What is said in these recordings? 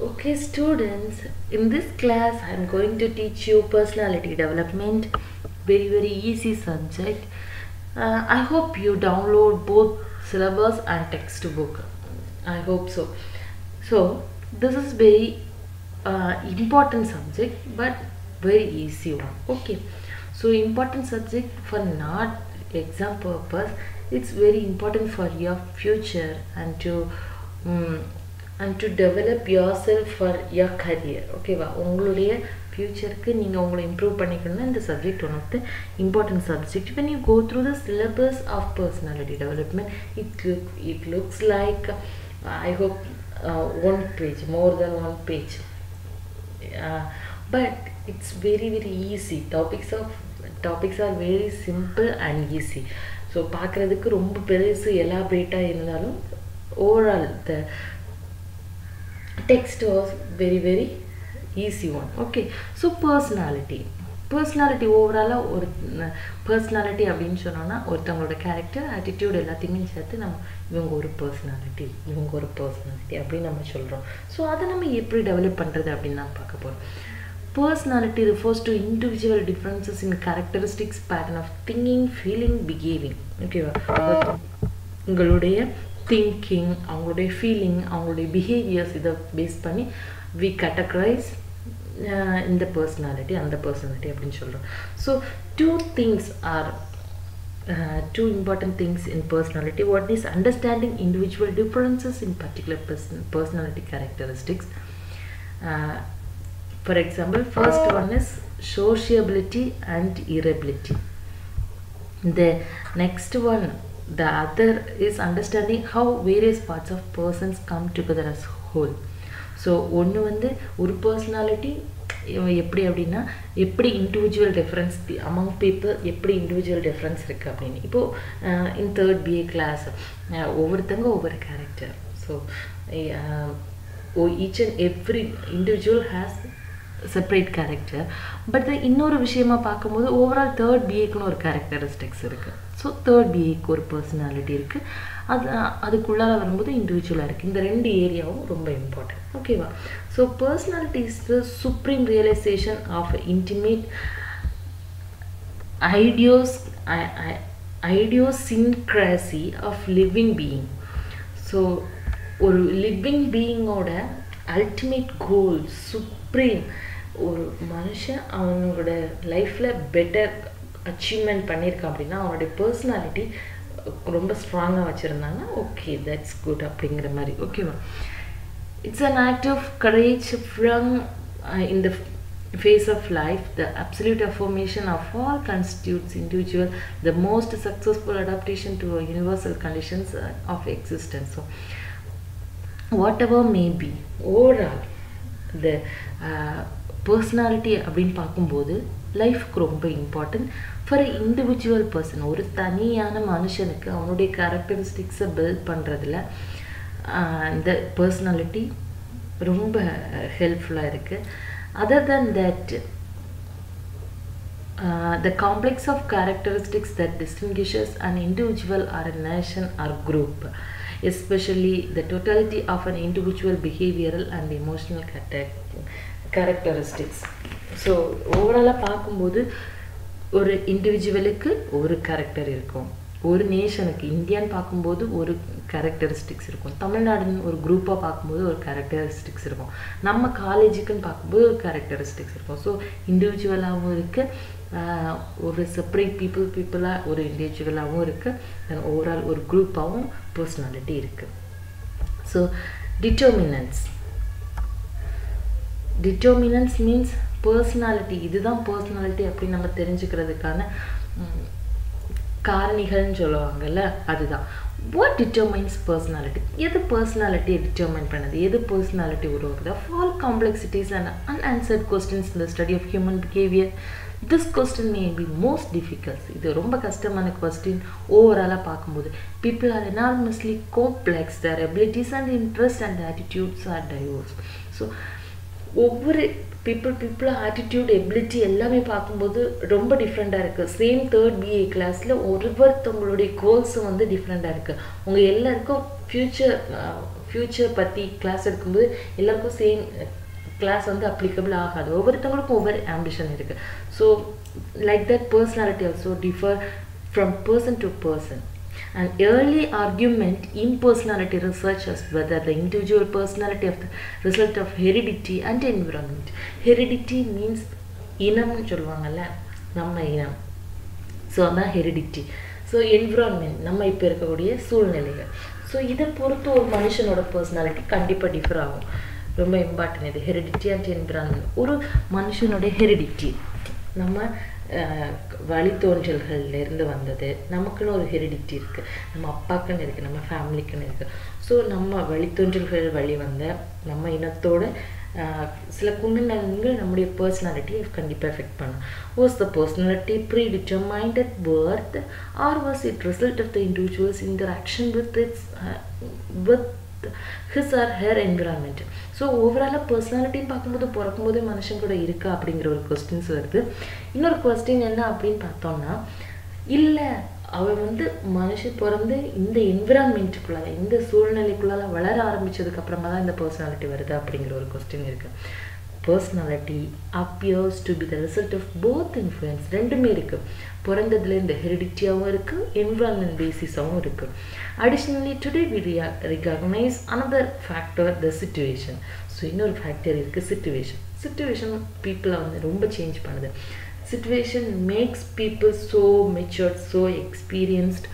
Okay, students, in this class I am going to teach you personality development. Very, very easy subject. Uh, I hope you download both syllabus and textbook. I hope so. So, this is very uh, important subject, but very easy one. Okay, so important subject for not exam purpose. It's very important for your future and to um, and to develop yourself for your career ஓகேவா உங்களுடைய ஃப்யூச்சருக்கு நீங்கள் உங்களை improve பண்ணிக்கணும்னா இந்த subject one of the important subject when you go through the syllabus of personality development it look it looks like I hope one page more than one page but it's very very easy topics of topics are very simple and easy so பார்க்குறதுக்கு ரொம்ப பெருசு எலாபரேட்டாக இருந்தாலும் overall the text was very very easy one. Okay so personality. Personality ஓவராலாக ஒரு personality அப்படின்னு சொன்னோன்னா ஒருத்தவங்களோட கேரக்டர் ஆட்டிடியூட் எல்லாத்தையுமே சேர்த்து நம்ம இவங்க ஒரு பர்சனாலிட்டி இவங்க ஒரு பர்சனாலிட்டி அப்படின்னு நம்ம சொல்கிறோம் ஸோ அதை நம்ம எப்படி டெவலப் பண்ணுறது அப்படின்னு தான் பார்க்க போகிறோம் personality refers to individual differences in characteristics pattern of thinking feeling behaving ஓகேவா உங்களுடைய திங்கிங் அவங்களுடைய ஃபீலிங் அவங்களுடைய பிஹேவியர்ஸ் இதை பேஸ் பண்ணி வி கேட்டகரைஸ் இந்த பர்சனாலிட்டி அந்த பர்சனாலிட்டி அப்படின்னு சொல்கிறோம் so two things are two important things in personality what is understanding individual differences in particular person personality characteristics for example first one is sociability and irritability the next one the other is understanding how various parts of persons come together as whole. So ஒன்று வந்து ஒரு personality எப்படி அப்படின்னா எப்படி individual difference among people எப்படி individual difference இருக்குது அப்படின்னு. இப்போது இன் தேர்ட் பிஏ கிளாஸ் ஒவ்வொருத்தங்க ஒவ்வொரு character so each and every individual has separate character but இன்னொரு விஷயமா பார்க்கும்போது ஓவரால் தேர்ட் பிஏக்குன்னு ஒரு கேரக்டரிஸ்டிக்ஸ் இருக்குது ஸோ தேர்ட் பிஏக்கு ஒரு பர்சனாலிட்டி இருக்குது அது அதுக்குள்ளார வரும்போது இண்டிவிஜுவலாக இருக்குது இந்த ரெண்டு ஏரியாவும் ரொம்ப இம்பார்ட்டன்ட் ஓகேவா so personality is the supreme realisation of intimate idios idiosyncrasy of living being so ஒரு லிவிங் பீயிங்கோட அல்டிமேட் கோல் சுப்ரீம் ஒரு மனுஷன் அவனோட லைஃப்பில் பெட்டர் அச்சீவ்மெண்ட் பண்ணியிருக்கான் அப்படின்னா அவனுடைய பர்சனாலிட்டி ரொம்ப ஸ்ட்ராங்காக வச்சுருந்தாங்கன்னா ஓகே தட்ஸ் குட் அப்படிங்கிற மாதிரி ஓகேவா it's an act of courage from in the phase of life the absolute affirmation of all constitutes individual the most successful adaptation to universal conditions uh, of existence so whatever may be overall இந்த personality அப்படின்னு பார்க்கும்போது லைஃப்க்கு ரொம்ப important for individual person ஒரு தனியான மனுஷனுக்கு அவனுடைய கேரக்டரிஸ்டிக்ஸை build பண்ணுறதுல இந்த பர்சனாலிட்டி ரொம்ப ஹெல்ப்ஃபுல்லாக இருக்குது other than that the complex of characteristics that distinguishes and individual or a nation or group especially the totality of an individual behavioral and emotional characteristics. So ஓவராலாக பார்க்கும்போது ஒரு இண்டிவிஜுவலுக்கு ஒரு கேரக்டர் இருக்கும். ஒரு நேஷனுக்கு இந்தியான்னு பார்க்கும்போது ஒரு கேரக்டரிஸ்டிக்ஸ் இருக்கும். தமிழ்நாடுன்னு ஒரு குரூப்பாக பார்க்கும்போது ஒரு கேரக்டரிஸ்டிக்ஸ் இருக்கும். நம்ம காலேஜுக்குன்னு பார்க்கும்போது ஒரு கேரக்டரிஸ்டிக்ஸ் இருக்கும். ஸோ இண்டிவிஜுவலாகவும் இருக்குது ஒரு செப்பரேட் பீப்புள் பீப்புளாக ஒரு இண்டிவிஜுவலாகவும் இருக்குது தென் ஓவரால் ஒரு குரூப்பாகவும் பர்சனாலிட்டி இருக்குது so determinants determinants means personality இதுதான் பர்சனாலிட்டி அப்படின்னு நம்ம தெரிஞ்சுக்கிறதுக்கான காரணிகள்னு சொல்லுவாங்கல்ல அதுதான். வாட் டிட்டர்மைன்ஸ் பர்சனாலிட்டி எது பர்சனாலிட்டியை டிட்டர்மைன் பண்ணுது? எது பர்சனாலிட்டி உருவாக்குது all complexities and unanswered questions இந்த study of human behaviour this question may be most difficult இது ரொம்ப கஷ்டமான கொஸ்டின் ஓவராலாக பார்க்கும்போது people are enormously complex their abilities and interest and attitudes are diverse so ஒவ்வொரு பீப்புள் பீப்புள் ஆட்டிடியூட் எபிலிட்டி எல்லாமே பார்க்கும்போது ரொம்ப டிஃப்ரெண்ட்டாக இருக்குது சேம் தேர்ட் பிஏ கிளாஸில் ஒருவொருத்தவங்களுடைய கோல்ஸும் வந்து டிஃப்ரெண்ட்டாக இருக்குது உங்கள் எல்லாருக்கும் ஃப்யூச்சர் ஃப்யூச்சர் பற்றி கிளாஸ் எடுக்கும்போது எல்லாருக்கும் சேம் கிளாஸ் வந்து அப்ளிகபிள் ஆகாது. ஒவ்வொருத்தவங்களுக்கும் ஒவ்வொரு ஆம்பிஷன் இருக்குது so like that personality also differ from person to person An early argument in personality research is whether the individual personality of the result of heredity and environment. Heredity means இனம்னு சொல்லுவாங்கல்ல நம்ம இனம். So அதான் heredity so environment நம்ம இப்போ இருக்கக்கூடிய சூழ்நிலைகள். So இதை பொறுத்து ஒரு மனுஷனோட பர்சனாலிட்டி கண்டிப்பாக டிஃபர் ஆகும். ரொம்ப இம்பார்ட்டன் இது ஹெரிடிட்டி அண்ட் என்விரான்மெண்ட் ஒரு மனுஷனுடைய ஹெரிடிட்டி நம்ம வழித்தோன்றல்கள்ல இருந்து வந்தது. நமக்குன்னு ஒரு ஹெரிடிட்டி இருக்குது நம்ம அப்பாக்குன்னு இருக்குது நம்ம ஃபேமிலிக்குன்னு இருக்குது ஸோ நம்ம வழித்தோன்றல்கள் வழி வந்த நம்ம இனத்தோட சில குணநலன்கள் நம்முடைய பர்சனாலிட்டியை கண்டிப்பாக எஃபெக்ட் பண்ணும். Was the personality predetermined at birth or was it result of the individual's interaction with its with his or her environment so ஓவராலாக பர்சனாலிட்டின்னு பார்க்கும்போது பிறக்கும்போதே மனுஷன் கூட இருக்கா அப்படிங்கிற ஒரு கொஸ்டின்ஸ் வருது. இன்னொரு கொஸ்டின் என்ன அப்படின்னு பார்த்தோம்னா இல்லை அவள் வந்து மனுஷன் பிறந்து இந்த என்விரான்மெண்ட்டுக்குள்ளால இந்த சூழ்நிலைக்குள்ளால வளர ஆரம்பிச்சதுக்கு அப்புறமா தான் இந்த பர்சனாலிட்டி வருது அப்படிங்கிற ஒரு கொஸ்டின் இருக்கு. Personality appears to be the result of both influence ரெண்டுமே இருக்கு. பிறந்ததுல இந்த ஹெரிடிட்டியாகவும் இருக்குது என்விரான்மெண்ட் பேசிஸாகவும் இருக்குது additionally today we recognise another factor the situation so இன்னொரு ஃபேக்டர் இருக்குது சுச்சுவேஷன் சுச்சுவேஷன் பீப்புளை வந்து ரொம்ப சேஞ்ச் பண்ணுது. Situation makes people so matured so experienced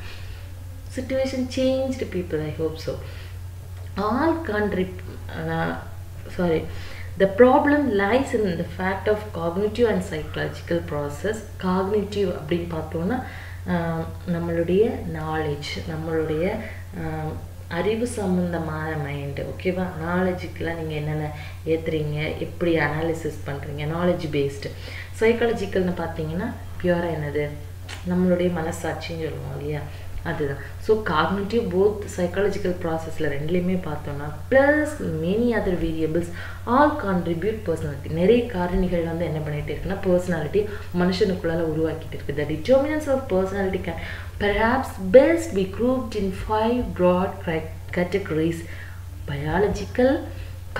situation changed people I hope so all country sorry the problem lies in the fact of cognitive and psychological process. Cognitive அப்படின்னு பார்த்தோன்னா நம்மளுடைய knowledge நம்மளுடைய அறிவு சம்மந்தமான மைண்டு ஓகேவா நாலேஜுக்கெலாம் நீங்கள் என்னென்ன ஏற்றுறீங்க எப்படி அனாலிசிஸ் பண்ணுறீங்க நாலேஜ் பேஸ்டு சைக்காலஜிக்கல்னு பார்த்தீங்கன்னா பியூராக என்னது? நம்மளுடைய மனசாட்சின்னு சொல்லுவோம் இல்லையா? அதுதான். ஸோ காக்னேட்டிவ் போத் சைக்காலஜிக்கல் ப்ராசஸில் ரெண்டுலேயுமே பார்த்தோம்னா plus many other variables all contribute personality நிறைய காரணிகள் வந்து என்ன பண்ணிகிட்டு இருக்குன்னா பர்சனாலிட்டி மனுஷனுக்குள்ளால உருவாக்கிட்டு இருக்குது the determinants of personality can perhaps best be grouped in five broad categories biological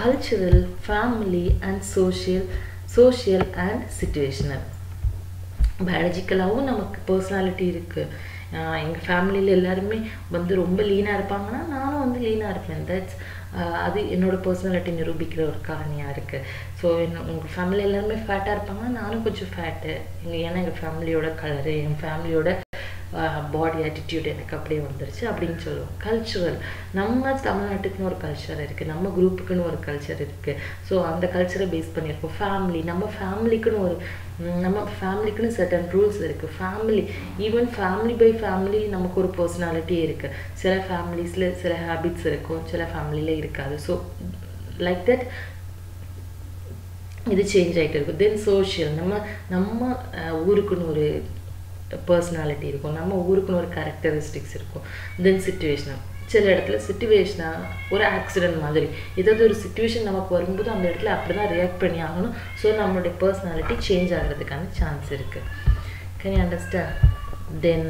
cultural family and social social and situational பயாலஜிக்கலாகவும் நமக்கு பர்சனாலிட்டி இருக்குது எங்கள் ஃபேமிலியில் எல்லாருமே வந்து ரொம்ப லீனாக இருப்பாங்கன்னா நானும் வந்து லீனாக இருப்பேன். தட்ஸ் அது என்னோடய பர்சனாலிட்டி நிரூபிக்கிற ஒரு காரணியாக இருக்குது ஸோ என்ன உங்கள் ஃபேமிலி எல்லாருமே ஃபேட்டாக இருப்பாங்கன்னா நானும் கொஞ்சம் ஃபேட்டு எங்கள் ஏன்னா எங்கள் ஃபேமிலியோட கலரு என் ஃபேமிலியோட பாடி ஆட்டிடியூட் எனக்கு அப்படியே வந்துருச்சு. அப்படின்னு சொல்லுவோம். கல்ச்சுரல் நம்ம தமிழ்நாட்டுக்குன்னு ஒரு கல்ச்சர் இருக்குது நம்ம குரூப்புக்குன்னு ஒரு கல்ச்சர் இருக்குது ஸோ அந்த கல்ச்சரை பேஸ் பண்ணியிருக்கோம். ஃபேமிலி நம்ம ஃபேமிலிக்குன்னு ஒரு நம்ம ஃபேமிலிக்குன்னு சர்டன் ரூல்ஸ் இருக்குது family even family by family நமக்கு ஒரு பர்சனாலிட்டி இருக்குது சில ஃபேமிலிஸில் சில ஹேபிட்ஸ் இருக்கும். சில ஃபேமிலியில் இருக்காது. ஸோ லைக் தட் இது சேஞ்ச் ஆகிட்டு இருக்கும் தென் சோஷியல் நம்ம நம்ம ஊருக்குன்னு ஒரு பர்சனாலிட்டி இருக்கும். நம்ம ஊருக்குன்னு ஒரு கேரக்டரிஸ்டிக்ஸ் இருக்கும். தென் சுச்சுவேஷனாக சில இடத்துல சுச்சுவேஷனாக ஒரு ஆக்சிடென்ட் மாதிரி. ஏதாவது ஒரு சுச்சுவேஷன் நமக்கு வரும்போது அந்த இடத்துல அப்படி தான் ரியாக்ட் பண்ணி ஆகணும். ஸோ நம்மளுடைய பர்சனாலிட்டி சேஞ்ச் ஆகிறதுக்கான சான்ஸ் இருக்குது can you understand then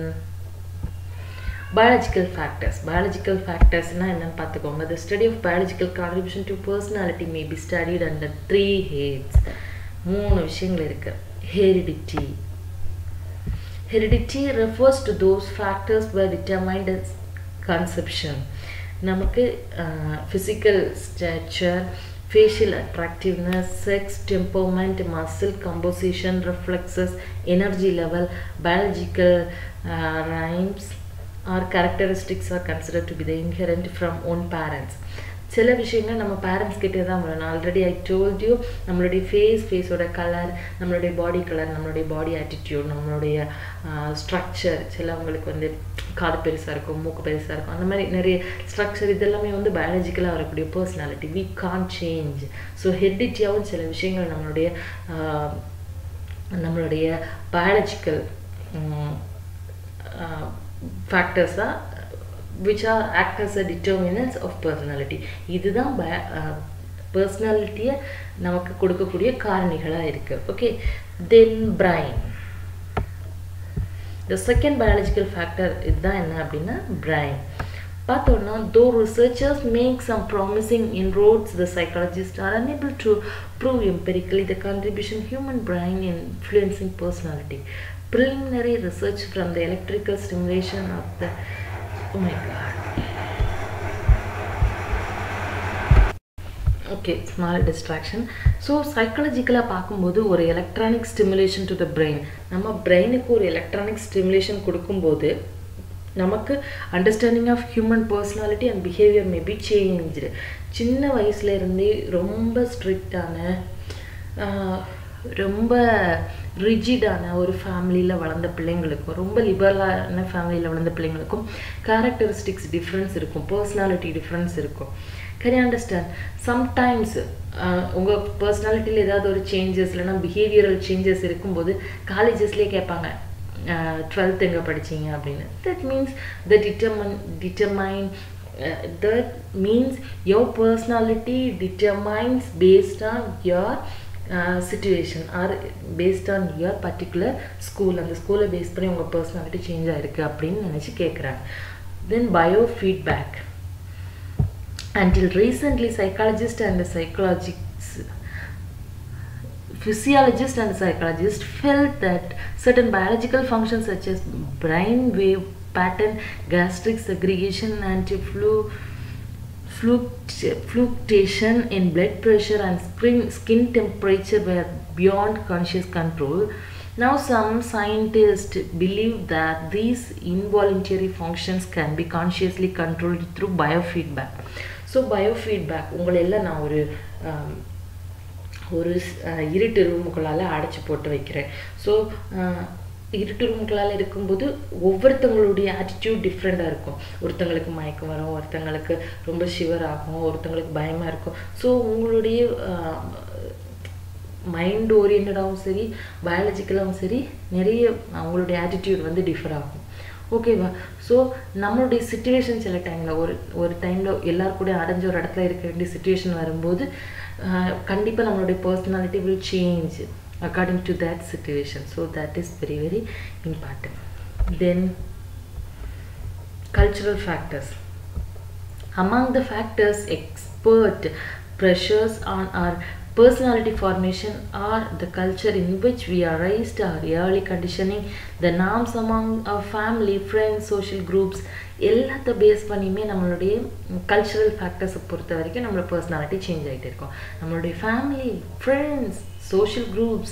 biological factors biological ஃபேக்டர்ஸ்னால் என்னென்னு பார்த்துக்கோங்க. The study of biological contribution to personality may be studied under three heads மூணு விஷயங்கள் இருக்குது heredity heredity refers to those factors by determined conception നമുക്ക് physical stature, facial attractiveness, sex, temperament, muscle composition, reflexes, energy level, biological uh, rhymes or characteristics are considered to be the inherent from own parents. சில விஷயங்கள் நம்ம parents கிட்டே தான் வரும். நான் already I told you நம்மளுடைய face ஃபேஸோட colour நம்மளுடைய பாடி கலர் நம்மளுடைய பாடி ஆட்டிடியூட் நம்மளுடைய ஸ்ட்ரக்சர் சிலவங்களுக்கு வந்து காது பெருசாக இருக்கும் மூக்கு பெருசாக இருக்கும். அந்த மாதிரி நிறைய ஸ்ட்ரக்சர் இதெல்லாமே வந்து பயாலஜிக்கலாக வரக்கூடிய personality we can change so ஹெரிடிட்டியாகவும் சில விஷயங்கள் நம்மளுடைய நம்மளுடைய biological ஃபேக்டர்ஸாக which are act as a determinants of personality இதுதான் பய பர்சனாலிட்டியை நமக்கு கொடுக்கக்கூடிய காரணிகளாக இருக்கு okay then brain the second biological factor இதுதான் என்ன அப்படின்னா பிரைன் பார்த்தோன்னா though researchers make some promising inroads the psychologist are unable to prove empirically the contribution human brain influencing personality preliminary research from the electrical stimulation of the oh my god. Okay small distraction so சைக்காலஜிக்கலாக பார்க்கும்போது ஒரு electronic stimulation to the brain நம்ம பிரெயினுக்கு ஒரு electronic stimulation கொடுக்கும்போது நமக்கு understanding of human personality and behaviour maybe change சின்ன வயசுலேருந்தே ரொம்ப ஸ்ட்ரிக்டான ரொம்ப ரிஜிடான ஒரு ஃபேமிலியில் வளர்ந்த பிள்ளைங்களுக்கும் ரொம்ப லிபரலான ஃபேமிலியில் வளர்ந்த பிள்ளைங்களுக்கும் கேரக்டரிஸ்டிக்ஸ் டிஃப்ரென்ஸ் இருக்கும் பர்சனாலிட்டி டிஃப்ரென்ஸ் இருக்கும். கேன் யூ அண்டர்ஸ்டாண்ட் சம்டைம்ஸ் உங்கள் பர்சனாலிட்டியில் ஏதாவது ஒரு சேஞ்சஸ் இல்லைனா பிஹேவியரல் சேஞ்சஸ் இருக்கும்போது காலேஜஸ்லேயே கேட்பாங்க டுவெல்த் எங்கே படிச்சீங்க? அப்படின்னு. That means the determine determine that means your personality determines based on your situation are based on your particular school அந்த ஸ்கூலை பேஸ் பண்ணி உங்கள் பர்சனாலிட்டி சேஞ்ச் ஆகிருக்கு அப்படின்னு நினச்சி கேட்குறாங்க then bio feedback until recently psychologists and psychologists physiologists and psychologists felt that certain biological functions such as brain wave pattern gastric segregation and flu fluctuation in blood pressure and skin, skin temperature were beyond conscious control now some scientists believe that these involuntary functions can be consciously controlled through biofeedback so biofeedback உங்களை எல்லாம் நான் ஒரு ஒரு இருட்டு ரூமுக்குள்ளால் அடைச்சி போட்டு வைக்கிறேன் so இருட்டு ரூம்களால் இருக்கும்போது ஒவ்வொருத்தவங்களுடைய ஆட்டிடியூட் டிஃப்ரெண்ட்டாக இருக்கும். ஒருத்தங்களுக்கு மயக்கம் வரும் ஒருத்தங்களுக்கு ரொம்ப ஷிவர் ஆகும் ஒருத்தங்களுக்கு பயமாக இருக்கும். ஸோ உங்களுடைய மைண்ட் ஓரியன்டாகவும் சரி பயாலஜிக்கலாகவும் சரி நிறைய அவங்களுடைய ஆட்டிடியூட் வந்து டிஃபர் ஆகும். ஓகேவா ஸோ நம்மளுடைய சுச்சுவேஷன் சில டைமில் ஒரு ஒரு டைமில் எல்லாரும் கூட அடைஞ்ச ஒரு இடத்துல இருக்க வேண்டிய சுச்சுவேஷன் வரும்போது கண்டிப்பாக நம்மளுடைய personality will change according to that situation so that is very very important then cultural factors among the factors expert pressures on our personality formation are the culture in which we are raised our early conditioning the norms among our family friends social groups எல்லாத்த base பண்ணியுமே நம்மளுடைய cultural ஃபேக்டர்ஸை பொறுத்த வரைக்கும் நம்மளோட personality change ஆகிட்டே இருக்கும் நம்மளுடைய family friends Social groups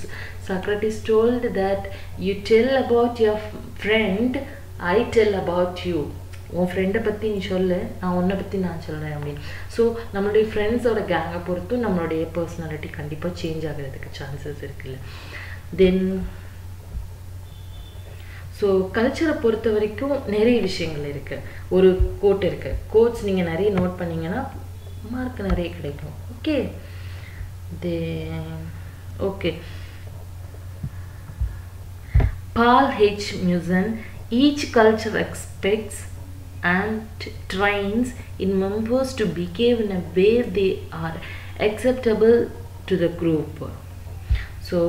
socrates told that you tell about your friend i tell about you. உன் ஃப்ரெண்டை பற்றி நீ சொல்லு நான் உன்னை பற்றி நான் சொல்கிறேன் அப்படின்னு. ஸோ நம்மளுடைய ஃப்ரெண்ட்ஸோட கேங்கை பொறுத்தும் நம்மளுடைய பர்சனாலிட்டி கண்டிப்பாக சேஞ்ச் ஆகிறதுக்கு சான்சஸ் இருக்குல்ல. தென் ஸோ கல்ச்சரை பொறுத்த வரைக்கும் நிறைய விஷயங்கள் இருக்குது ஒரு கோட் இருக்குது கோட்ஸ் நீங்கள் நிறைய நோட் பண்ணிங்கன்னா மார்க் நிறைய கிடைக்கும். Okay then okay Paul H Mussen each culture expects and trains in members to behave in a way they are acceptable to the group so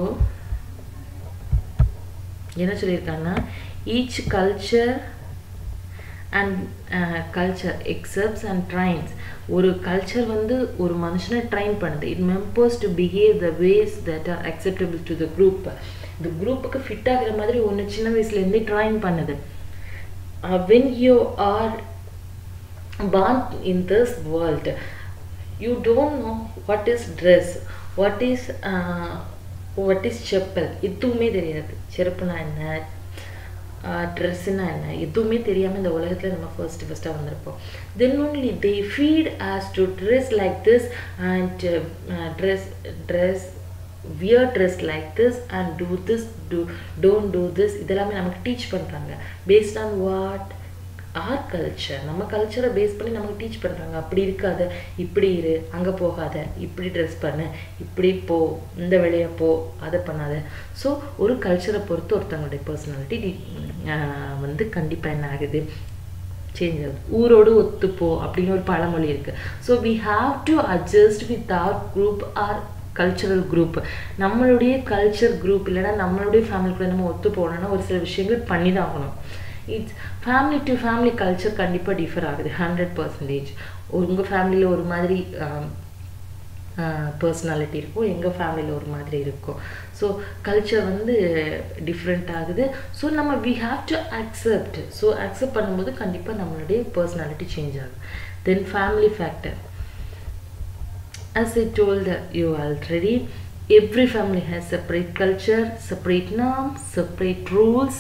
என்ன சொல்லியிருக்காங்கன்னா each culture and culture expects and trains ஒரு culture வந்து ஒரு மனுஷனை train பண்ணுது. It members to behave the ways that are acceptable to the group இந்த குரூப்புக்கு fit ஆகிற மாதிரி ஒன்று சின்ன வயசுலேருந்தே ட்ரைன் பண்ணுது. When you are born in this world you don't know what is dress what is what is chappal எதுவுமே தெரியாது. செருப்புனா என்ன ட்ரெஸ்ஸுன்னா என்ன? எதுவுமே தெரியாமல் இந்த உலகத்தில் நம்ம ஃபர்ஸ்ட் ஃபஸ்ட்டாக வந்திருப்போம். Then only they feed us to dress like this and dress dress wear dress like this and do this do don't do this இதெல்லாமே நமக்கு டீச் பண்ணுறாங்க based on what our culture நம்ம கல்ச்சரை பேஸ் பண்ணி நமக்கு teach பண்ணுறாங்க அப்படி இருக்காத இப்படி இரு அங்கே போகாத இப்படி ட்ரெஸ் பண்ணு இப்படி போ இந்த வேலையை போ அதை பண்ணாத. ஸோ ஒரு கல்ச்சரை பொறுத்து ஒருத்தவங்களுடைய பர்சனாலிட்டி வந்து கண்டிப்பாக என்ன ஆகுது? சேஞ்ச் ஆகுது. ஊரோடு ஒத்துப்போ அப்படின்னு ஒரு பழமொழி இருக்குது so we have to adjust with our group our cultural group நம்மளுடைய கல்ச்சர் குரூப் இல்லைன்னா நம்மளுடைய ஃபேமிலிக்குள்ளே நம்ம ஒத்து போகணும்னா ஒரு சில விஷயங்கள் பண்ணி தான் ஆகணும். It's family to family culture கண்டிப்பாக டிஃபர் ஆகுது ஹண்ட்ரட் பர்சன்டேஜ் உங்கள் ஃபேமிலியில் ஒரு மாதிரி பர்சனாலிட்டி இருக்கும் எங்கள் ஃபேமிலியில் ஒரு மாதிரி இருக்கும் ஸோ கல்ச்சர் வந்து டிஃப்ரெண்ட் ஆகுது. ஸோ நம்ம we have to accept so accept பண்ணும்போது கண்டிப்பாக நம்மளுடைய பர்சனாலிட்டி சேஞ்ச் ஆகும். Then family factor as I told you already, every family has separate culture, separate norms, separate rules,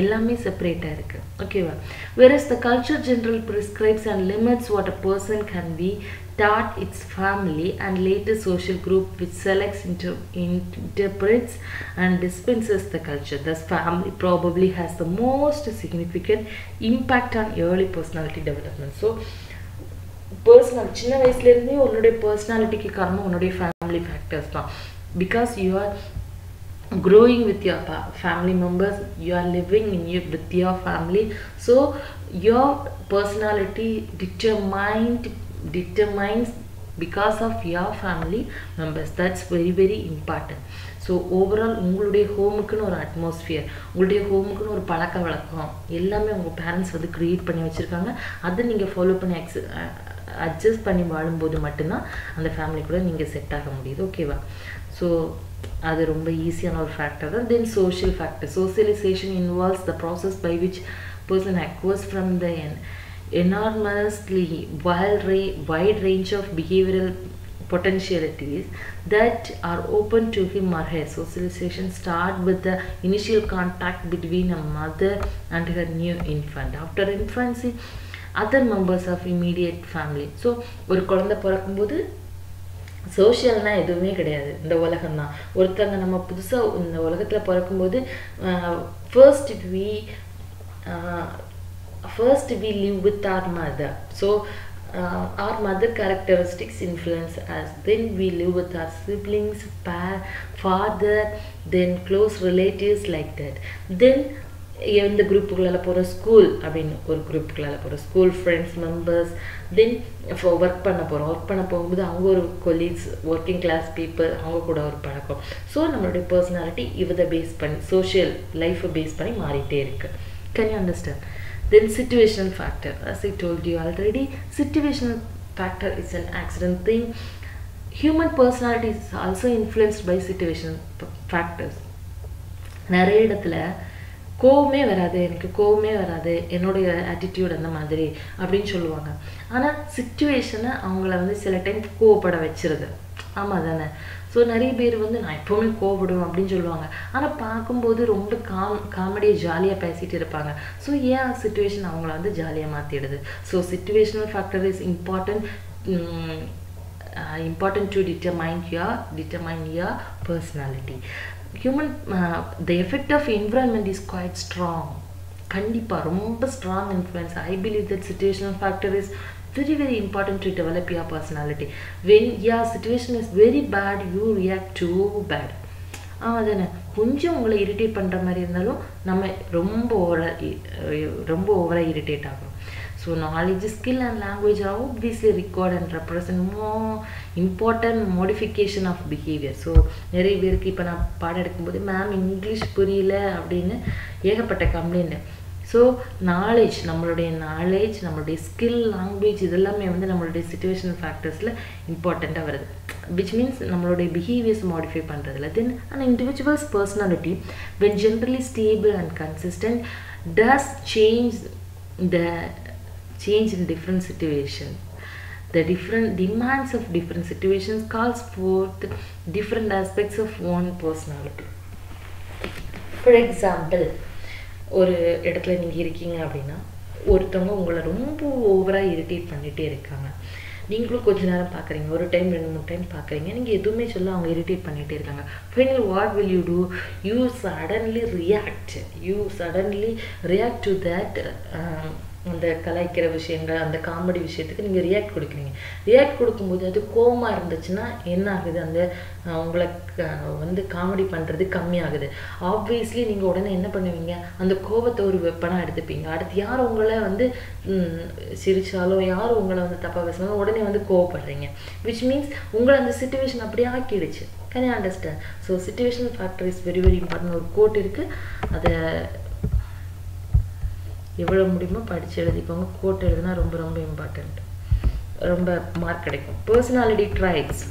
எல்லாமே செப்பரேட்டாக இருக்குது ஓகேவா whereas the culture general prescribes and limits what a person can be taught its family and later social group which selects inter interprets and dispenses the culture thus family probably has the most significant impact on early personality development so personal சின்ன வயசுலேருந்தே உன்னுடைய பர்சனாலிட்டிக்கு காரணம் உன்னுடைய family factors தான் because you are growing with your family members you are living in your, with your family so your personality determined determines because of your family members that's very very important so overall உங்களுடைய ஹோமுக்குன்னு ஒரு atmosphere உங்களுடைய ஹோமுக்குன்னு ஒரு பழக்க வழக்கம் எல்லாமே உங்கள் பேரண்ட்ஸ் வந்து க்ரியேட் பண்ணி வச்சுருக்காங்க அதை நீங்கள் ஃபாலோ பண்ணி அக்ஸ் அட்ஜஸ்ட் பண்ணி வாழும்போது மட்டும்தான் அந்த ஃபேமிலி கூட நீங்கள் செட் ஆக முடியுது ஓகேவா ஸோ அது ரொம்ப ஈஸியான ஒரு ஃபேக்டர் தான் then social factor socialisation involves the process by which person acquires from the enormously wide, ra- wide range of behavioral potentialities that are open to him or her. Socialization start with the initial contact between a mother and her new infant. After infancy, other members of immediate family. So ஒரு குழந்தை பிறக்கும்போது சோஷியல்னா எதுவுமே கிடையாது இந்த உலகம் தான் ஒருத்தங்க நம்ம புதுசாக இந்த உலகத்தில் பிறக்கும்போது first we first we live with our mother so uh, our mother characteristics influence us then we live with our siblings pa- father then close relatives like that then எந்த குரூப்புகளால் போகிற ஸ்கூல் அப்படின்னு ஒரு குரூப்புகளால் போகிற ஸ்கூல் ஃப்ரெண்ட்ஸ் மெம்பர்ஸ் தென் இப்போ work பண்ண போகிறோம் work பண்ண போகும்போது அவங்க ஒரு கொலீக்ஸ் ஒர்க்கிங் கிளாஸ் பீப்புள் அவங்க கூட ஒரு பழக்கம். ஸோ நம்மளுடைய பர்சனாலிட்டி இவதை பேஸ் பண்ணி சோஷியல் லைஃப்பை பேஸ் பண்ணி மாறிட்டே இருக்குது can you understand then situational factor as I told you already situational factor is an accident thing human personality is also influenced by situational factors நிறைய இடத்துல கோவமே வராது எனக்கு கோவமே வராது என்னுடைய ஆட்டிடியூட் அந்த மாதிரி அப்படின்னு சொல்லுவாங்க. ஆனால் சுச்சுவேஷனை அவங்கள வந்து சில டைம் கோவப்பட வச்சிருது. ஆமாம் தானே ஸோ நிறைய பேர் வந்து நான் எப்போவுமே கோவப்படுவேன் அப்படின்னு சொல்லுவாங்க. ஆனால் பார்க்கும்போது ரொம்ப காம் காமெடியாக ஜாலியாக பேசிகிட்டு இருப்பாங்க. ஸோ ஏன் சுச்சுவேஷன் அவங்கள வந்து ஜாலியாக மாற்றிடுது so situational factor is important important to determine your determine your personality human the effect of environment is quite strong கண்டிப்பாக ரொம்ப strong influence I believe that situational factor is very very important to develop your personality when your situation is very bad you react too bad அதானே கொஞ்சம் உங்களை irritate பண்ணுற மாதிரி இருந்தாலும் நம்ம ரொம்ப ஓவராக ரொம்ப ஓவராக இரிட்டேட் ஆகும் so knowledge skill and language are obviously record and represent more important modification of behavior. So நிறைய பேருக்கு இப்போ நான் பாடம் எடுக்கும்போது மேம் இங்கிலீஷ் புரியல அப்படின்னு ஏகப்பட்ட கம்ப்ளைண்ட் ஸோ நாலேஜ் நம்மளுடைய நாலேஜ் நம்மளுடைய ஸ்கில் லாங்குவேஜ் இதெல்லாமே வந்து நம்மளுடைய சுச்சுவேஷன் ஃபேக்டர்ஸில் இம்பார்ட்டண்ட்டாக வருது. விச் மீன்ஸ் நம்மளுடைய பிஹேவியர்ஸ் மாடிஃபை பண்ணுறதுல then and individuals personality when generally stable and consistent does change the change in different situations. The different demands of different situations calls forth different aspects of one personality. For example ஒரு இடத்துல நீங்கள் இருக்கீங்க அப்படின்னா ஒருத்தவங்க உங்களை ரொம்ப ஓவராக irritate பண்ணிகிட்டே இருக்காங்க நீங்களும் கொஞ்ச நேரம் பார்க்குறீங்க ஒரு டைம் ரெண்டு மூணு டைம் பார்க்குறீங்க நீங்கள் எதுவுமே சொல்ல அவங்க இரிட்டேட் பண்ணிகிட்டே இருக்காங்க final what will you do you suddenly react you suddenly react to that அந்த கலாய்க்கிற விஷயங்கள் அந்த காமெடி விஷயத்துக்கு நீங்கள் ரியாக்ட் கொடுக்குறீங்க. ரியாக்ட் கொடுக்கும்போது அது கோவமாக இருந்துச்சுன்னா என்ன ஆகுது? அந்த உங்களை வந்து காமெடி பண்ணுறது கம்மியாகுது. ஆப்வியஸ்லி நீங்கள் உடனே என்ன பண்ணுவீங்க? அந்த கோபத்தை ஒரு வெப்பனாக எடுத்துப்பீங்க. அடுத்து யார் உங்களை வந்து சிரிச்சாலும் யார் உங்களை வந்து தப்பாக பேசினாலும் உடனே வந்து கோவப்படுறீங்க. விச் மீன்ஸ் உங்களை அந்த சுச்சுவேஷன் அப்படியே ஆக்கிடுச்சு. Can you understand so situation factor is very very important ஒரு கோட் இருக்குது அதை எவ்வளோ முடியுமோ படித்து எழுதிக்கோங்க கோட் எழுதுனா ரொம்ப ரொம்ப இம்பார்ட்டண்ட் ரொம்ப மார்க் கிடைக்கும் personality traits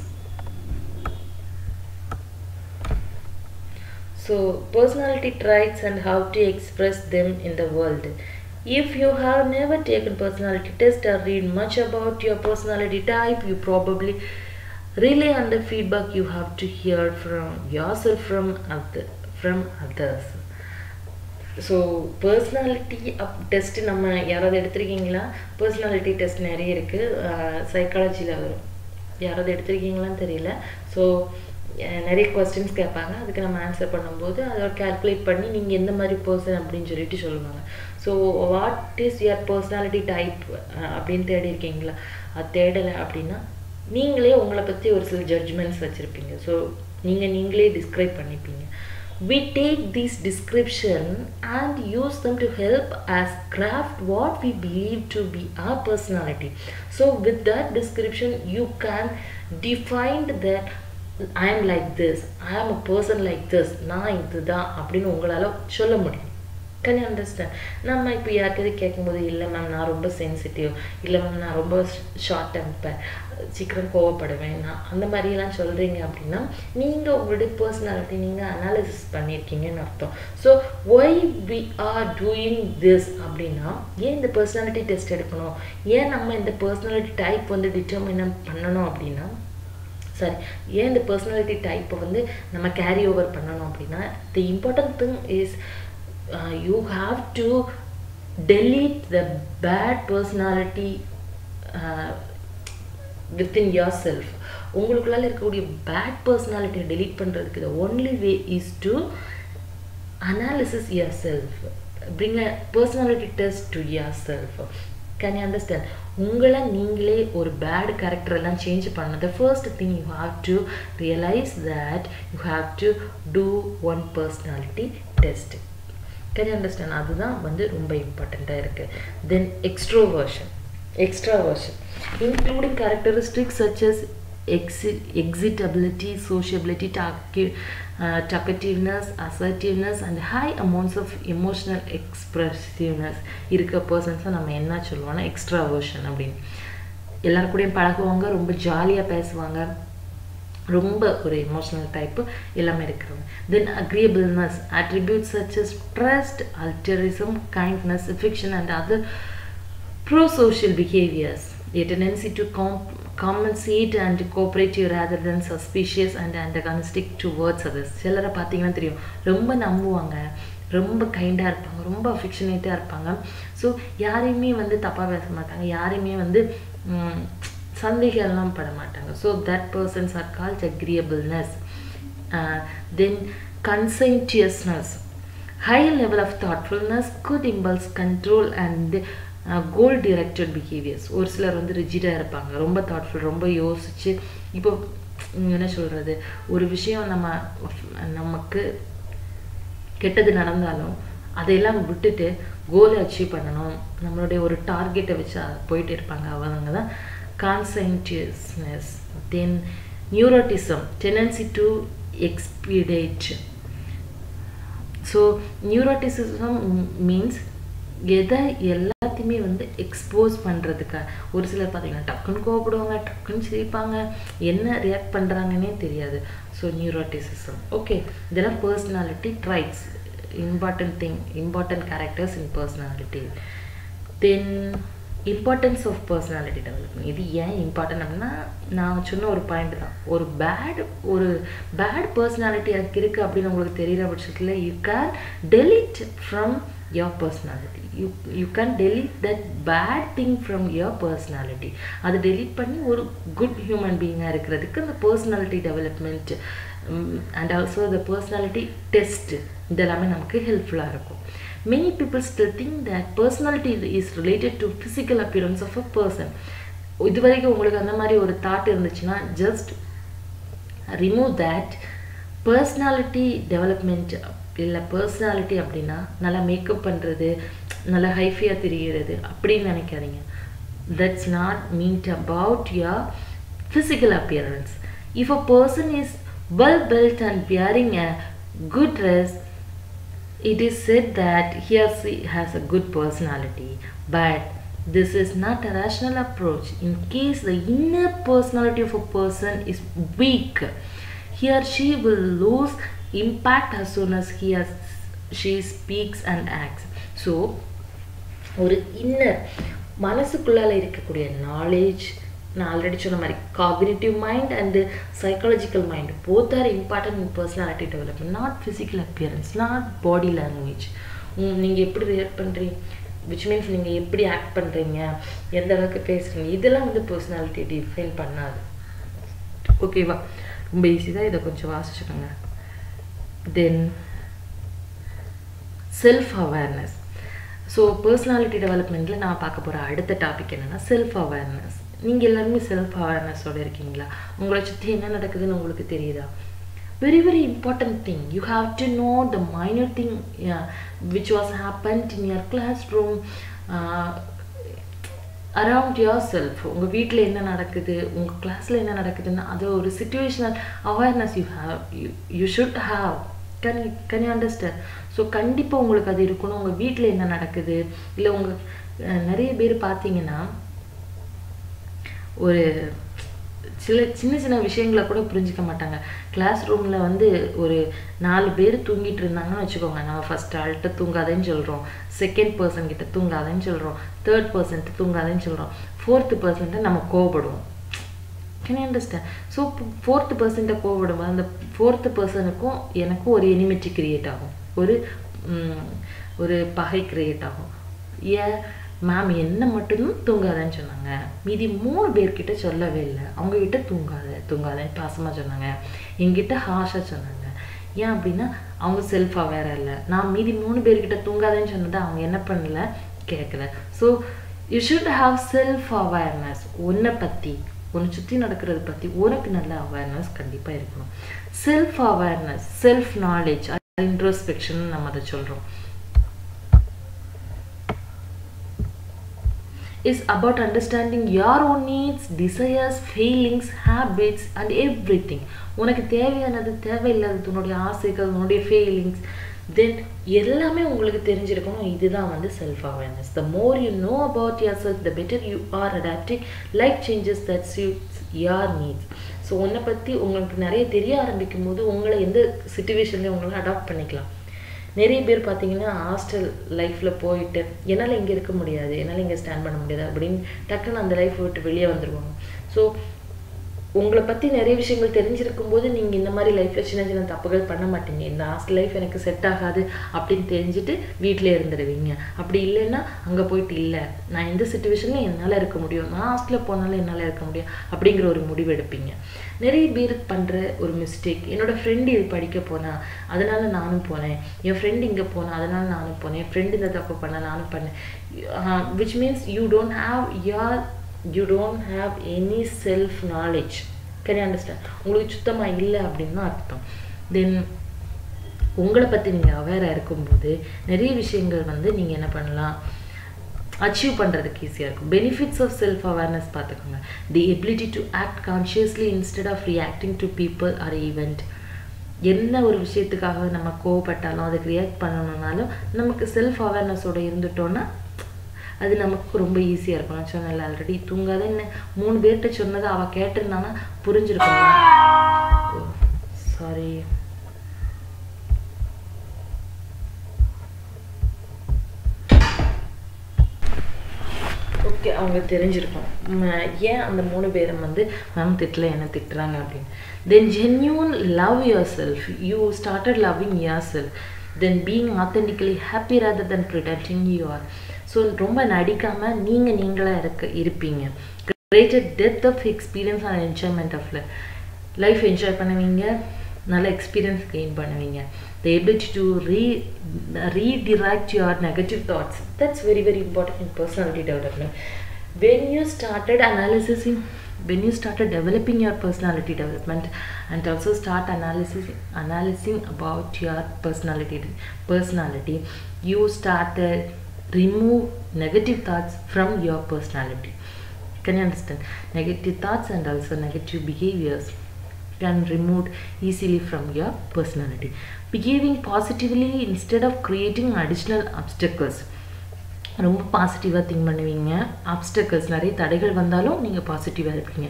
So, personality traits and how to express them in the world. If you have never taken personality test or read much about your personality type, you probably rely on the feedback you have to hear from yourself from other, from others. So personality up test நம்ம யாராவது எடுத்திருக்கீங்களா? Personality test நிறைய இருக்குது சைக்காலஜியில் வரும். யாராவது எடுத்திருக்கீங்களான்னு தெரியல. So நிறைய questions கேட்பாங்க. அதுக்கு நம்ம ஆன்சர் பண்ணும்போது அதை கால்குலேட் பண்ணி நீங்கள் எந்த மாதிரி பர்சன் அப்படின்னு சொல்லிட்டு சொல்லுவாங்க. So what is your personality type அப்படின்னு தேடி இருக்கீங்களா? அது தேடலை அப்படின்னா நீங்களே உங்களை பற்றி ஒரு சில ஜட்ஜ்மெண்ட்ஸ் வச்சுருப்பீங்க. ஸோ நீங்கள் நீங்களே டிஸ்கிரைப் பண்ணிப்பீங்க. we take these description and use them to help us craft what we believe to be our personality so with that description you can define that I am like this I am a person like this நான் இதுதான் அப்படின்னு உங்களால் சொல்ல முடியும் can you understand நம்ம இப்போ யாருக்காவது கேட்கும்போது இல்லை மேம் நான் ரொம்ப சென்சிட்டிவ் இல்லை மேம் நான் ரொம்ப ஷார்ட் டெம்பர் சீக்கிரம் கோவப்படுவேன். நான் அந்த மாதிரியெல்லாம் சொல்கிறீங்க அப்படின்னா நீங்கள் உங்களுடைய பர்சனாலிட்டி நீங்கள் அனாலிசிஸ் பண்ணியிருக்கீங்கன்னு அர்த்தம். So why we are doing this அப்படின்னா ஏன் இந்த பர்சனாலிட்டி டெஸ்ட் எடுக்கணும்? ஏன் நம்ம இந்த பர்சனாலிட்டி டைப் வந்து டிட்டர்மின் பண்ணணும் அப்படின்னா சாரி ஏன் இந்த பர்சனாலிட்டி டைப்பை வந்து நம்ம கேரி ஓவர் பண்ணணும் அப்படின்னா the important thing is uh, you have to delete the bad personality uh, within yourself உங்களுக்குள்ளால இருக்கக்கூடிய பேட் பர்சனாலிட்டியை delete பண்ணுறதுக்கு the only way is to analysis yourself bring a personality test to yourself can you understand உங்களை நீங்களே ஒரு bad character எல்லாம் change பண்ணது first thing you have to realize that you have to do one personality test Can understand அதுதான் வந்து ரொம்ப இம்பார்ட்டண்ட்டாக இருக்குது then extroversion extraversion including characteristics such as exit excitability sociability talky talkativeness assertiveness and high amounts of emotional expressiveness இருக்க பர்சன்ஸை நம்ம என்ன சொல்லுவோம்னா எக்ஸ்ட்ராவர்ஷன் அப்படின்னு. எல்லாருக்கூடையும் கூடயும் பழகுவாங்க ரொம்ப ஜாலியாக பேசுவாங்க. ரொம்ப ஒரு எமோஷ்னல் டைப்பு எல்லாமே இருக்கிறவங்க. Then agreeableness attribute such as trust altruism kindness affection and other pro social behaviours a tendency to com- compensate and cooperative rather than suspicious and antagonistic towards others. சிலரை பார்த்தீங்கன்னா தெரியும் ரொம்ப நம்புவாங்க ரொம்ப கைண்டாக இருப்பாங்க ரொம்ப அஃபிக்ஷனேட்டாக இருப்பாங்க. ஸோ யாரையுமே வந்து தப்பாக பேச மாட்டாங்க. யாரையுமே வந்து சந்தேகம்லாம் பட மாட்டாங்க so that persons are called agreeableness then conscientiousness high level of thoughtfulness good impulse control and goal directed behaviours ஒரு சிலர் வந்து ரிஜிடாக இருப்பாங்க. ரொம்ப தாட்ஃபுல் ரொம்ப யோசித்து இப்போ என்ன சொல்கிறது ஒரு விஷயம் நம்ம நமக்கு கெட்டது நடந்தாலும் அதையெல்லாம் விட்டுட்டு கோலை அச்சீவ் பண்ணணும். நம்மளுடைய ஒரு டார்கெட்டை வச்சு போயிட்டு இருப்பாங்க. அவங்க தான் conscientiousness, then neuroticism tendency to expedite. So neuroticism means எதை எல்லாத்தையுமே வந்து எக்ஸ்போஸ் பண்ணுறதுக்காக ஒரு சிலர் பார்த்தீங்கன்னா டக்குன்னு கோபப்படுவாங்க டக்குன்னு சிரிப்பாங்க என்ன ரியாக்ட் பண்ணுறாங்கன்னே தெரியாது. ஸோ நியூரோட்டிசிசம் ஓகே இதெல்லாம் personality traits important thing important characters in personality then importance of personality development இது ஏன் இம்பார்ட்டன் அப்படின்னா நான் சொன்ன ஒரு பாயிண்ட் தான். ஒரு பேட் ஒரு பேட் பர்சனாலிட்டி எனக்கு இருக்குது அப்படின்னு உங்களுக்கு தெரிகிற பட்சத்தில் you can delete from your personality you you can delete that bad thing from your personality அதை டெலிட் பண்ணி ஒரு குட் ஹியூமன் பீயிங்காக இருக்கிறதுக்கு அந்த personality development and also the personality test இதெல்லாமே நமக்கு ஹெல்ப்ஃபுல்லாக இருக்கும். Many people still think that personality is related to physical appearance of a person இது வரைக்கும் உங்களுக்கு அந்த மாதிரி ஒரு தாட் இருந்துச்சுன்னா just remove that personality development இல்லை பர்சனாலிட்டி அப்படின்னா நல்லா மேக்கப் பண்ணுறது நல்லா ஹைஃபியாக தெரிகிறது அப்படின்னு நினைக்காதீங்க. That's not meant about your physical appearance if a person is Well built and wearing a good dress it is said that he or she has a good personality, but this is not a rational approach. In case the inner personality of a person is weak, he or she will lose impact as soon as he or she speaks and acts. So, ஒரு inner மனசுக்குள்ளால இருக்கக்கூடிய knowledge நான் already சொன்ன மாதிரி cognitive mind and psychological mind both are important in personality development not physical appearance not body language நீங்கள் எப்படி react பண்ணுறீங்க which means நீங்கள் எப்படி ஆக்ட் பண்ணுறீங்க எந்த அளவுக்கு பேசுகிறீங்க இதெல்லாம் வந்து பர்சனாலிட்டி டிஃபைன் பண்ணாது. ஓகேவா ரொம்ப ஈஸி தான். இதை கொஞ்சம் வாசிச்சுக்கோங்க. Then self awareness so personality டெவலப்மெண்ட்டில் நான் பார்க்க போகிற அடுத்த டாபிக் என்னென்னா செல்ஃப் அவேர்னஸ் நீங்கள் எல்லாருமே செல்ஃப் அவேர்னஸோடு இருக்கீங்களா? உங்களை சுற்றி என்ன நடக்குதுன்னு உங்களுக்கு தெரியுதா? Very very important thing. You have to know the minor thing yeah, which was happened in your classroom uh, around yourself உங்கள் வீட்டில் என்ன நடக்குது? உங்கள் கிளாஸில் என்ன நடக்குதுன்னு அது ஒரு situational awareness you have you you should have can can you understand so கண்டிப்பாக உங்களுக்கு அது இருக்கணும். உங்கள் வீட்டில் என்ன நடக்குது? இல்லை உங்கள் நிறைய பேர் பார்த்தீங்கன்னா ஒரு சில சின்ன சின்ன விஷயங்களை கூட புரிஞ்சிக்க மாட்டாங்க. கிளாஸ் ரூமில் வந்து ஒரு நாலு பேர் தூங்கிட்டு இருந்தாங்கன்னு வச்சுக்கோங்க. நம்ம ஃபஸ்ட் ஆள்கிட்ட தூங்காதேன்னு சொல்கிறோம் செகண்ட் பர்சன் கிட்ட தூங்காதேன்னு சொல்கிறோம் தேர்ட் பர்சன்ட்டு தூங்காதேன்னு சொல்கிறோம் ஃபோர்த்து பர்சன்ட்டை நம்ம கோவப்படுவோம். கேன் அண்டர்ஸ்டாண்ட் ஸோ ஃபோர்த்து பர்சன்ட்டை கோவப்படும்போது அந்த ஃபோர்த்து பர்சனுக்கும் எனக்கும் ஒரு எனிமிட்டி கிரியேட் ஆகும். ஒரு ஒரு பகை கிரியேட் ஆகும். ஏன்? மேம் என்ன மட்டும்தான் தூங்காதன்னு சொன்னாங்க. மீதி மூணு பேர்கிட்ட சொல்லவே இல்லை. அவங்கக்கிட்ட தூங்காத தூங்காதன்னு பாசமாக சொன்னாங்க. எங்கிட்ட ஹாஷாக சொன்னாங்க. ஏன் அப்படின்னா அவங்க செல்ஃப் வேற இல்லை. நான் மீதி மூணு பேர்கிட்ட தூங்காதேன்னு சொன்னதை அவங்க என்ன பண்ணல? கேட்கல so you should have self awareness உன்னை பற்றி உன்னை சுற்றி நடக்கிறத பற்றி உனக்கு நல்ல அவேர்னஸ் கண்டிப்பாக இருக்கணும். Self awareness self knowledge introspection நம்ம அதை சொல்கிறோம் is about understanding your own needs, desires, feelings, habits and everything. உனக்கு தேவையானது தேவையில்லாதது உன்னுடைய ஆசைகள் உன்னுடைய ஃபீலிங்ஸ் தென் எல்லாமே உங்களுக்கு தெரிஞ்சிருக்கணும். இதுதான் வந்து self awareness the more you know about yourself the better you are adapting like changes that suits your needs so உன்னை பற்றி உங்களுக்கு நிறைய தெரிய ஆரம்பிக்கும் போது உங்களை எந்த சுச்சுவேஷன்லேயும் உங்களை அடாப்ட் பண்ணிக்கலாம். நிறைய பேர் பார்த்தீங்கன்னா ஹாஸ்டல் லைஃப்பில் போயிட்டு என்னால் இங்கே இருக்க முடியாது என்னால் இங்கே ஸ்டாண்ட் பண்ண முடியாது அப்படின்னு டக்குன்னு அந்த லைஃப் விட்டு வெளியே வந்துடுவாங்க ஸோ உங்களை பற்றி நிறைய விஷயங்கள் தெரிஞ்சிருக்கும் போது நீங்கள் இந்த மாதிரி லைஃப்பில் சின்ன சின்ன தப்புகள் பண்ண மாட்டீங்க. இந்த ஹாஸ்டல் லைஃப் எனக்கு செட் ஆகாது அப்படின்னு தெரிஞ்சுட்டு வீட்டிலே இருந்துடுவீங்க அப்படி இல்லைன்னா அங்கே போயிட்டு இல்லை. நான் எந்த சுச்சுவேஷனில் என்னால் இருக்க முடியும்? நான் ஹாஸ்டலில் போனாலும் என்னால் இருக்க முடியும்? அப்படிங்கிற ஒரு முடிவு எடுப்பீங்க. நிறைய பேர் பண்ணுற ஒரு மிஸ்டேக் என்னோடய ஃப்ரெண்டு இது படிக்க போனால் அதனால் நானும் போனேன். என் ஃப்ரெண்டு இங்கே போனேன் அதனால் நானும் போனேன். என் ஃப்ரெண்டு இந்த தப்பு பண்ண நானும் பண்ணேன். Which means you don't have your you don't have any self knowledge can understand உங்களுக்கு சுத்தமாக இல்லை அப்படின்னு தான் அர்த்தம். தென் உங்களை பற்றி நீங்கள் அவேராக இருக்கும்போது நிறைய விஷயங்கள் வந்து நீங்கள் என்ன பண்ணலாம்? அச்சீவ் பண்ணுறதுக்கு ஈஸியாக இருக்கும். பெனிஃபிட்ஸ் ஆஃப் செல்ஃப் அவேர்னஸ் பார்த்துக்கோங்க. The ability to act consciously instead of reacting to people or event என்ன ஒரு விஷயத்துக்காக நம்ம கோவப்பட்டாலும் அதுக்கு ரியாக்ட் பண்ணணுன்னாலும் நமக்கு செல்ஃப் அவேர்னஸோடு இருந்துட்டோன்னா அது நமக்கு ரொம்ப ஈஸியாக இருக்கும். நான் சொன்னேன்ல ஆல்ரெடி தூங்காத என்ன? மூணு பேர்கிட்ட சொன்னதை அவள் கேட்டிருந்தானா புரிஞ்சிருக்கணும் சாரி ஓகே அவங்க தெரிஞ்சிருக்கும். ஏன் அந்த மூணு பேரும் வந்து மேம் திட்டல என்ன திட்டுறாங்க? அப்படின்னு. Then genuine love yourself you started loving yourself then being authentically happy rather than predicting you are so ரொம்ப நடிக்காமல் நீங்கள் நீங்களாக இருக்க இருப்பீங்க greater death of experience and enjoyment of life enjoy பண்ணுவீங்க நல்ல எக்ஸ்பீரியன்ஸ் கெயின் பண்ணுவீங்க the ability to re retract your negative thoughts that's very very important in personality development you you started analyzing when you started developing your personality development and also start analysis analyzing about your personality personality you started remove negative thoughts from your personality can you understand negative thoughts and also negative behaviors can removed easily from your personality behaving positively instead of creating additional obstacles ரொம்ப பாசிட்டிவாக think பண்ணுவீங்க obstacles நிறைய தடைகள் வந்தாலும் நீங்கள் பாசிட்டிவாக இருப்பீங்க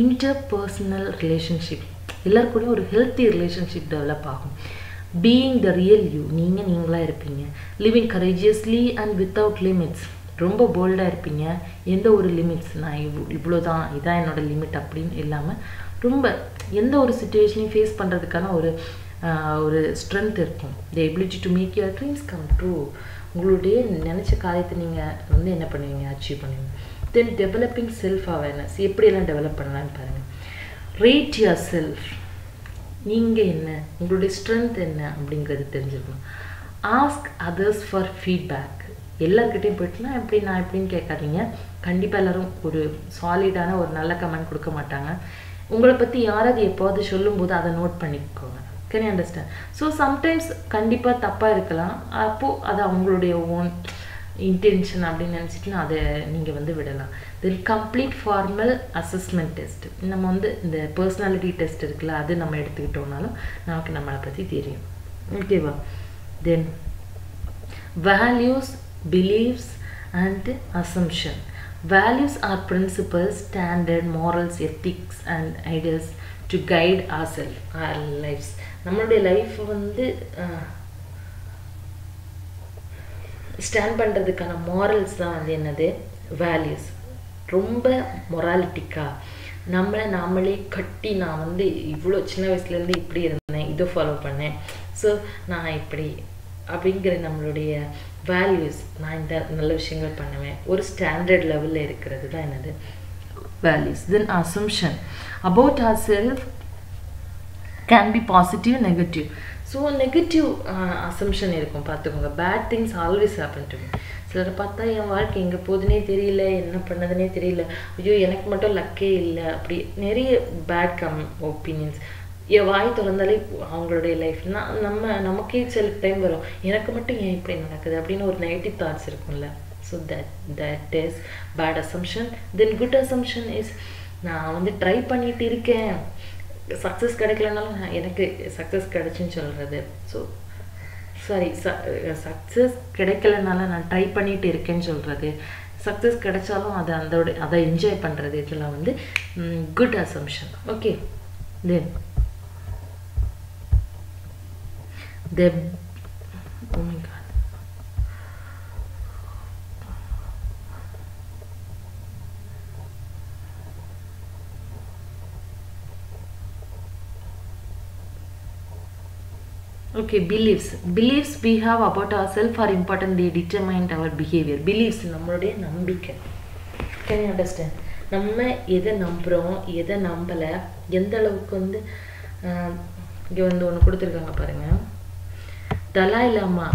inter personal relationship எல்லாருக்கூடயும் ஒரு ஹெல்த்தி ரிலேஷன்ஷிப் டெவலப் ஆகும் பீயிங் த ரியல் யூ நீங்கள் நீங்களாக இருப்பீங்க. Living courageously and without limits ரொம்ப போல்டாக இருப்பீங்க. எந்த ஒரு லிமிட்ஸ் நான் இவ் இவ்வளோ தான் இதான் என்னோட லிமிட் அப்படின்னு இல்லாமல் ரொம்ப எந்த ஒரு சுச்சுவேஷனையும் ஃபேஸ் பண்ணுறதுக்கான ஒரு ஒரு ஸ்ட்ரென்த் இருக்கும். The ability to make your dreams come true உங்களுடைய நினச்ச காரியத்தை நீங்கள் வந்து என்ன பண்ணுவீங்க? அச்சீவ் பண்ணுவீங்க. தென் டெவலப்பிங் செல்ஃப் அவேர்னஸ் எப்படியெல்லாம் டெவலப் பண்ணலான்னு பாருங்கள் ரேட் யுவர் செல்ஃப் நீங்கள் என்ன? உங்களுடைய ஸ்ட்ரென்த் என்ன? அப்படிங்கிறது தெரிஞ்சுக்கணும். ஆஸ்க் அதர்ஸ் ஃபார் ஃபீட்பேக் எல்லாருக்கிட்டையும் போயிட்டுனா எப்படி நான் எப்படின்னு கேட்காதீங்க. கண்டிப்பாக எல்லோரும் ஒரு சாலிடான ஒரு நல்ல கமெண்ட் கொடுக்க மாட்டாங்க. உங்களை பற்றி யாராவது எப்போது சொல்லும்போது அதை நோட் பண்ணிக்கோங்க. கேன் அண்டர்ஸ்டாண்ட் ஸோ சம்டைம்ஸ் கண்டிப்பாக தப்பாக இருக்கலாம். அப்போது அது அவங்களுடைய ஓன் இன்டென்ஷன் அப்படின்னு நினச்சிட்டு அதை நீங்கள் வந்து விடலாம். Then complete formal assessment test நம்ம வந்து இந்த பர்சனாலிட்டி டெஸ்ட் இருக்குல்ல அது நம்ம எடுத்துக்கிட்டோம்னாலும் நமக்கு நம்மளை பற்றி தெரியும். ஓகேவா then values beliefs and assumption values are principles standard morals ethics and ideals to guide our self our life's நம்மளுடைய லைஃப் வந்து ஸ்டாண்ட் பண்ணுறதுக்கான மாரல்ஸ் தான் வந்து என்னது? வேல்யூஸ் ரொம்ப மொராலிட்டிக்காக நம்மளை நாமளே கட்டி நான் வந்து இவ்வளோ சின்ன வயசுலேருந்து இப்படி இருந்தேன் இதை ஃபாலோ பண்ணேன். ஸோ நான் இப்படி அப்படிங்கிற நம்மளுடைய வேல்யூஸ் நான் இந்த நல்ல விஷயங்கள் பண்ணுவேன். ஒரு ஸ்டாண்டர்ட் லெவலில் இருக்கிறது தான் என்னது? Values then assumption about our self can be positive negative so negative assumption இருக்கும். பார்த்துக்கோங்க. Bad things always happen to சிலர் பார்த்தா என் வாழ்க்கை எங்கே போகுதுனே தெரியல என்ன பண்ணதுனே தெரியல. ஐயோ எனக்கு மட்டும் லக்கே இல்லை. அப்படி நிறைய பேட் கம் ஒப்பீனியன்ஸ் என் வாய் திறந்தாலே அவங்களுடைய லைஃப்னா நம்ம நமக்கே சில டைம் வரும். எனக்கு மட்டும் ஏன் இப்படி நடக்குது? அப்படின்னு ஒரு நெகட்டிவ் தாட்ஸ் இருக்கும்ல. So that that is bad assumption then good assumption is நான் வந்து ட்ரை பண்ணிட்டு இருக்கேன். சக்ஸஸ் கிடைக்கலனாலும் எனக்கு சக்ஸஸ் கிடைச்சுன்னு சொல்கிறது ஸோ சாரி சக்ஸஸ் கிடைக்கலனால நான் ட்ரை பண்ணிட்டு இருக்கேன்னு சொல்கிறது சக்ஸஸ் கிடைச்சாலும் அதை அதோட அதை என்ஜாய் பண்ணுறது இதெல்லாம் வந்து good assumption okay then the oh okay beliefs. Beliefs we have about ourselves are important. They determine our behavior. Beliefs நம்மளுடைய நம்பிக்கை. கேன் யூ அண்டர்ஸ்டாண்ட் நம்ம எதை நம்புகிறோம் எதை நம்பலை எந்த அளவுக்கு வந்து இங்கே வந்து ஒன்று கொடுத்துருக்காங்க பாருங்கள் தலாய் லாமா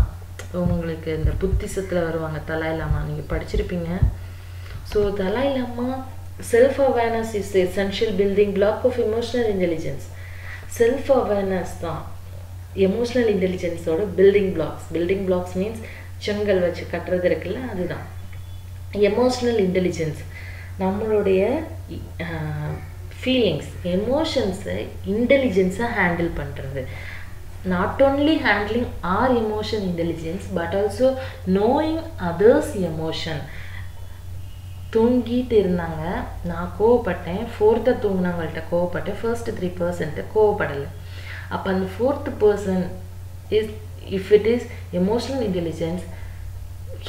உங்களுக்கு இந்த புத்திசத்தில் வருவாங்க தலாய் லாமா நீங்கள் படிச்சிருப்பீங்க. So Dalai Lama self awareness is essential building block of emotional intelligence self awareness தான். Emotional இன்டெலிஜென்ஸோட building blocks building blocks means செங்கல் வச்சு கட்டுறது இருக்குல்ல அதுதான். எமோஷ்னல் இன்டெலிஜென்ஸ் நம்மளுடைய ஃபீலிங்ஸ் எமோஷன்ஸை இன்டெலிஜென்ஸாக ஹேண்டில் பண்ணுறது not only handling our emotion intelligence but also knowing others emotion தூங்கிட்டு இருந்தாங்க நான் கோவப்பட்டேன். ஃபோர்த்தை தூங்கினவங்கள்ட்ட கோவப்பட்டேன். ஃபர்ஸ்ட் த்ரீ பர்சன்ட்டு கோவப்படலை. அப்போ அந்த fourth person is if it is emotional intelligence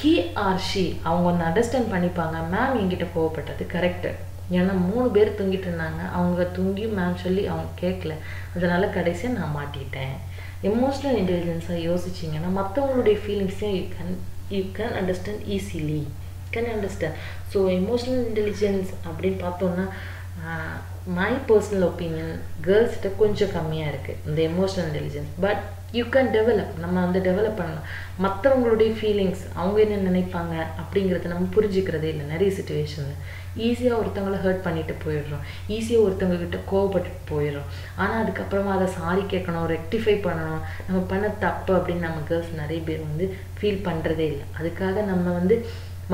he or she அவங்க ஒன்று அண்டர்ஸ்டாண்ட் பண்ணிப்பாங்க. மேம் என்கிட்ட கோவப்பட்டது கரெக்டு ஏன்னா மூணு பேர் தூங்கிட்டு இருந்தாங்க. அவங்க தூங்கி மேம் சொல்லி அவங்க கேட்கல அதனால கடைசியாக நான் மாட்டிட்டேன். எமோஷ்னல் இன்டெலிஜென்ஸாக யோசிச்சிங்கன்னா மற்றவங்களுடைய ஃபீலிங்ஸையும் you can you can understand easily can understand so emotional intelligence அப்படின்னு பார்த்தோன்னா மை பர்சனல் ஒப்பீனியன் கேர்ள்ஸ்கிட்ட கொஞ்சம் கம்மியாக இருக்குது இந்த emotional intelligence but you can develop நம்ம வந்து டெவலப் பண்ணலாம். மற்றவங்களுடைய ஃபீலிங்ஸ் அவங்க என்ன நினைப்பாங்க அப்படிங்கிறத நம்ம புரிஞ்சுக்கிறதே இல்லை. நிறைய சுச்சுவேஷனில் ஈஸியாக ஒருத்தவங்கள ஹர்ட் பண்ணிட்டு போயிடுறோம். ஈஸியாக ஒருத்தவங்க கிட்ட கோவப்பட்டுட்டு போயிடுறோம். ஆனால் அதுக்கப்புறமா அதை சாரி கேட்கணும் ரெக்டிஃபை பண்ணணும். நம்ம பண்ண தப்பு அப்படின்னு நம்ம கேர்ள்ஸ் நிறைய பேர் வந்து ஃபீல் பண்ணுறதே இல்லை. அதுக்காக நம்ம வந்து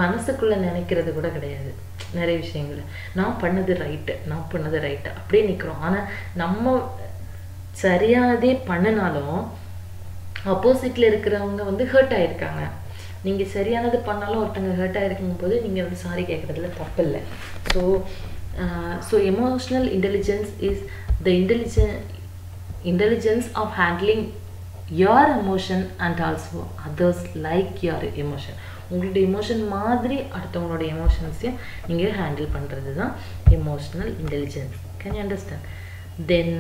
மனசுக்குள்ளே நினைக்கிறது கூட கிடையாது. நிறைய விஷயங்கள். நான் பண்ணது ரைட்டு நான் பண்ணது ரைட்டு அப்படியே நிற்கிறோம் ஆனால் நம்ம சரியானதே பண்ணினாலும் அப்போசிட்டில் இருக்கிறவங்க வந்து ஹர்ட் ஆயிருக்காங்க. நீங்கள் சரியானது பண்ணாலும் ஒருத்தங்க ஹர்ட் ஆகிருக்கும் போது நீங்கள் வந்து சாரி கேட்குறதுல தப்பு இல்லை so so emotional intelligence is the intelligence intelligence of handling your emotion and also others like your emotion உங்களுடைய எமோஷன் மாதிரி அடுத்தவங்களோட எமோஷன்ஸையும் நீங்கள் ஹேண்டில் பண்ணுறது தான் emotional intelligence can you understand then